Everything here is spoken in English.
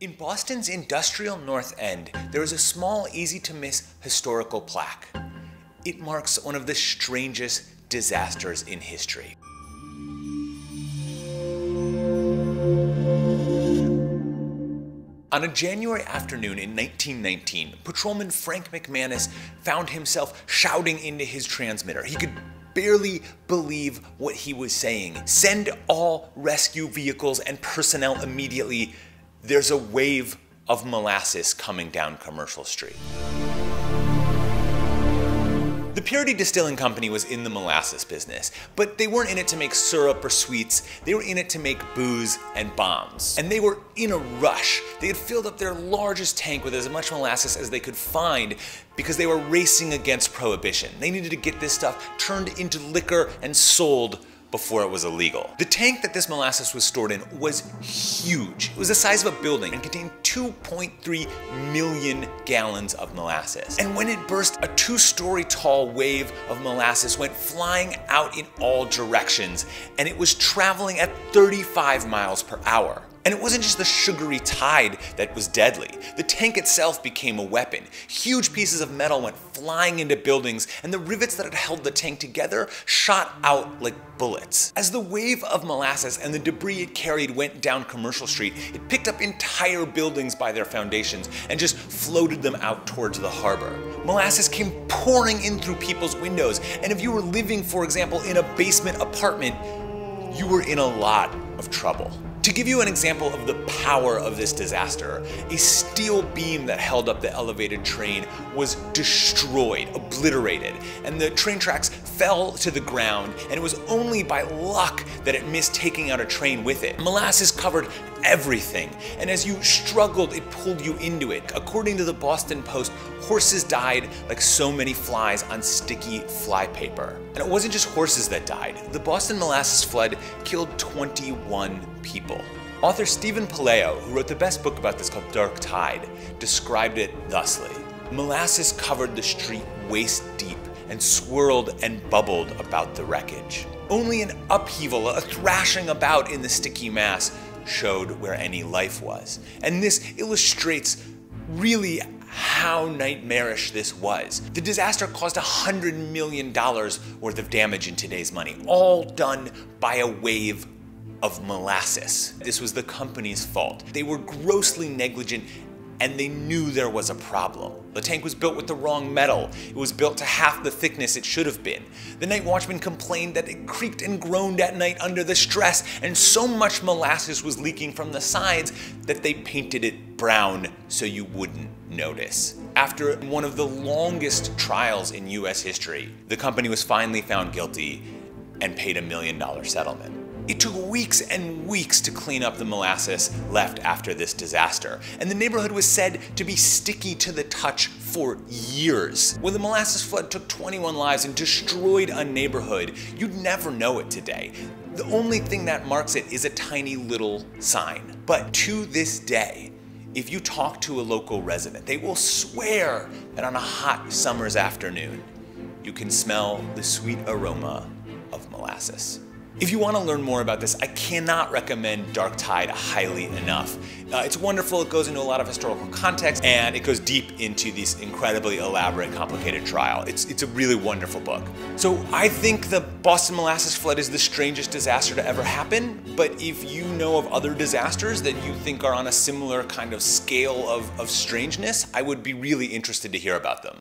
In Boston's industrial North End, there is a small, easy to miss historical plaque. It marks one of the strangest disasters in history. On a January afternoon in 1919, patrolman Frank McManus found himself shouting into his transmitter. He could barely believe what he was saying. Send all rescue vehicles and personnel immediately. There's a wave of molasses coming down Commercial Street. The Purity Distilling Company was in the molasses business, but they weren't in it to make syrup or sweets, they were in it to make booze and bombs. And they were in a rush. They had filled up their largest tank with as much molasses as they could find because they were racing against prohibition. They needed to get this stuff turned into liquor and sold before it was illegal. The tank that this molasses was stored in was huge. It was the size of a building and contained 2.3 million gallons of molasses. And when it burst, a two story tall wave of molasses went flying out in all directions and it was traveling at 35 miles per hour. And it wasn't just the sugary tide that was deadly. The tank itself became a weapon. Huge pieces of metal went flying into buildings, and the rivets that had held the tank together shot out like bullets. As the wave of molasses and the debris it carried went down Commercial Street, it picked up entire buildings by their foundations and just floated them out towards the harbor. Molasses came pouring in through people's windows, and if you were living, for example, in a basement apartment, you were in a lot of trouble. To give you an example of the power of this disaster, a steel beam that held up the elevated train was destroyed, obliterated, and the train tracks fell to the ground, and it was only by luck that it missed taking out a train with it. Molasses covered everything, and as you struggled, it pulled you into it. According to the Boston Post, horses died like so many flies on sticky flypaper. And it wasn't just horses that died. The Boston molasses flood killed 21 people. Author Stephen Puleo, who wrote the best book about this called Dark Tide, described it thusly. Molasses covered the street waist deep and swirled and bubbled about the wreckage. Only an upheaval, a thrashing about in the sticky mass, showed where any life was. And this illustrates really how nightmarish this was. The disaster caused $100 million worth of damage in today's money, all done by a wave of molasses. This was the company's fault. They were grossly negligent and they knew there was a problem. The tank was built with the wrong metal. It was built to half the thickness it should have been. The night watchman complained that it creaked and groaned at night under the stress, and so much molasses was leaking from the sides that they painted it brown so you wouldn't notice. After one of the longest trials in US history, the company was finally found guilty and paid a million dollar settlement. It took weeks and weeks to clean up the molasses left after this disaster, and the neighborhood was said to be sticky to the touch for years. When the molasses flood took 21 lives and destroyed a neighborhood, you'd never know it today. The only thing that marks it is a tiny little sign. But to this day, if you talk to a local resident, they will swear that on a hot summer's afternoon, you can smell the sweet aroma of molasses. If you want to learn more about this, I cannot recommend Dark Tide highly enough. Uh, it's wonderful, it goes into a lot of historical context, and it goes deep into this incredibly elaborate, complicated trial. It's, it's a really wonderful book. So I think the Boston Molasses Flood is the strangest disaster to ever happen, but if you know of other disasters that you think are on a similar kind of scale of, of strangeness, I would be really interested to hear about them.